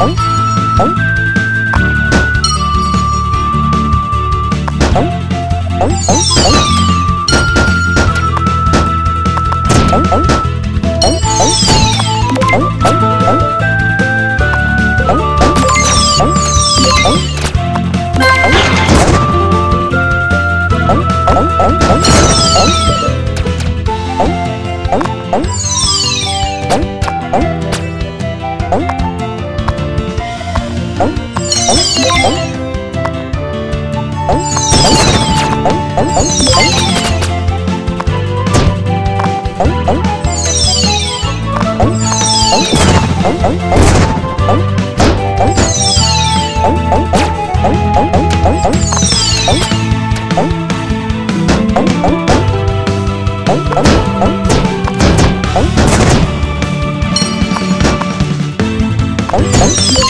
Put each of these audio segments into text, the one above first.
Oi. Oi. Oi. Oi. Oi. Oi. Oi. Oi. Oi. Oi. Oi. Oi. Oh. Oh, oh, oh.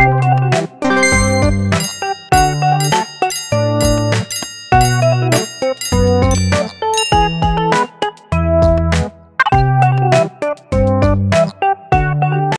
you